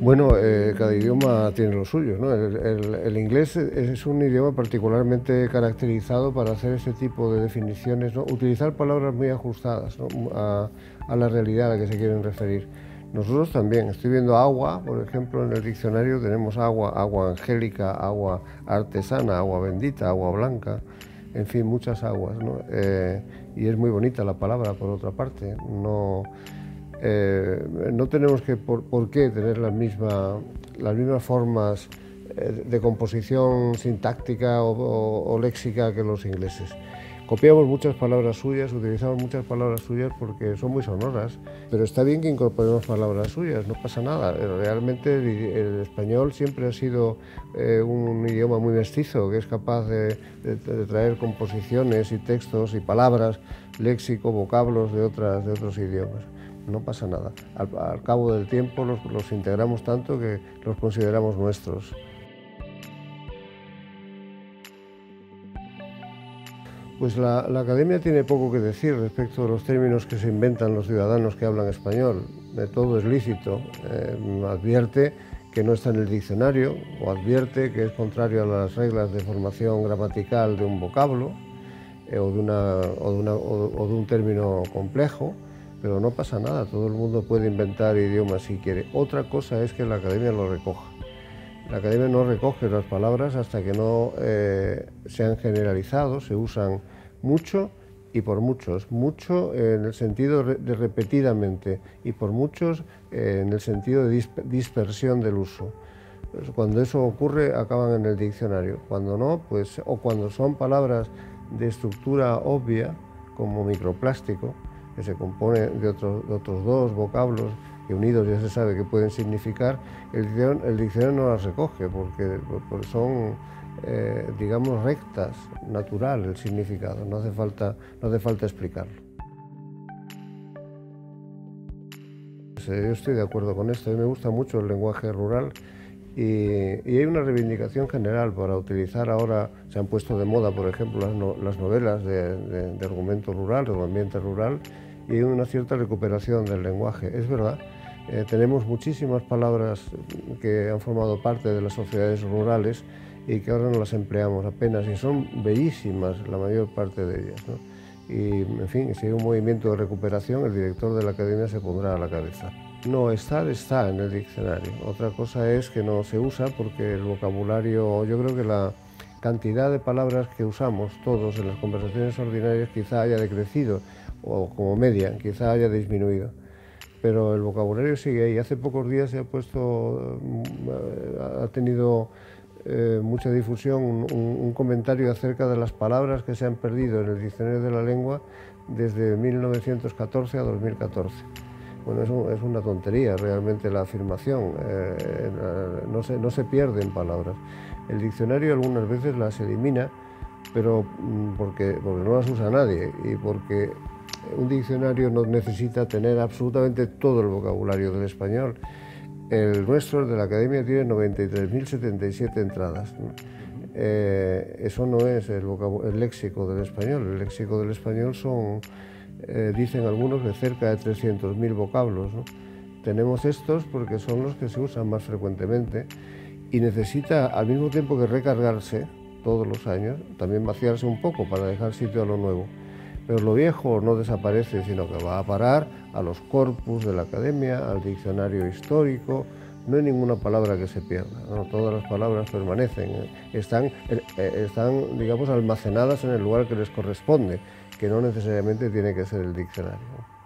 Bueno, eh, cada idioma tiene lo suyo. ¿no? El, inglés es un idioma particularmente caracterizado para hacer este tipo de definiciones, ¿no? utilizar palabras muy ajustadas a, a, la realidad a la que se quieren referir. Nosotros también, estoy viendo agua, por ejemplo, en el diccionario tenemos agua, agua angélica, agua artesana, agua bendita, agua blanca, en fin, muchas aguas. ¿no? Eh, y es muy bonita la palabra, por otra parte. No, eh, no tenemos que, por, qué tener las, las mismas formas eh, de composición sintáctica o, léxica que los ingleses. Copiamos muchas palabras suyas, utilizamos muchas palabras suyas porque son muy sonoras, pero está bien que incorporemos palabras suyas, no pasa nada. Realmente el, español siempre ha sido eh, un idioma muy mestizo, que es capaz de, traer composiciones y textos y palabras, léxico, vocablos de, otras, de otros idiomas no pasa nada. Al, cabo del tiempo los, integramos tanto que los consideramos nuestros. Pues la, academia tiene poco que decir respecto de los términos que se inventan los ciudadanos que hablan español. De todo es lícito. Eh, advierte que no está en el diccionario o advierte que es contrario a las reglas de formación gramatical de un vocablo eh, o de un término complejo pero no pasa nada, todo el mundo puede inventar idiomas si quiere. Otra cosa es que la academia lo recoja. La academia no recoge las palabras hasta que no eh, se han generalizado, se usan mucho y por muchos. Mucho en el sentido de repetidamente y por muchos eh, en el sentido de dispersión del uso. Pues cuando eso ocurre acaban en el diccionario. Cuando no, pues o cuando son palabras de estructura obvia como microplástico, que se compone de otros, dos vocablos que unidos ya se sabe qué pueden significar, el diccionario, no las recoge porque, son, eh, digamos, rectas, natural el significado, no hace falta, no hace falta explicarlo. Yo estoy de acuerdo con esto, a mí me gusta mucho el lenguaje rural y, hay una reivindicación general para utilizar ahora, se han puesto de moda, por ejemplo, las, novelas de, argumento rural, de ambiente rural, y hay una cierta recuperación del lenguaje. Es verdad, eh, tenemos muchísimas palabras que han formado parte de las sociedades rurales y que ahora no las empleamos apenas y son bellísimas la mayor parte de ellas. Y, en fin, si hay un movimiento de recuperación, el director de la academia se pondrá a la cabeza. No, estar está en el diccionario. Otra cosa es que no se usa porque el vocabulario, yo creo que la cantidad de palabras que usamos todos en las conversaciones ordinarias quizá haya decrecido o como media, quizá haya disminuido. Pero el vocabulario sigue ahí. Hace pocos días se ha puesto, mm, ha tenido eh, mucha difusión un, un, comentario acerca de las palabras que se han perdido en el diccionario de la lengua desde 1914 a 2014. Bueno, es, una tontería realmente la afirmación, eh, no, se, no se pierden palabras. El diccionario algunas veces las elimina, pero mm, porque, porque no las usa nadie y porque un diccionario no necesita tener absolutamente todo el vocabulario del español. El nuestro, el de la Academia, tiene 93.077 entradas. Eh, eso no es el, léxico del español. El léxico del español son eh, dicen algunos de cerca de 300.000 vocablos. Tenemos estos porque son los que se usan más frecuentemente y necesita al mismo tiempo que recargarse todos los años, también vaciarse un poco para dejar sitio a lo nuevo. Pero lo viejo no desaparece, sino que va a parar a los corpus de la academia, al diccionario histórico. No hay ninguna palabra que se pierda, todas las palabras permanecen, ¿eh? están, eh, están digamos, almacenadas en el lugar que les corresponde que no necesariamente tiene que ser el diccionario.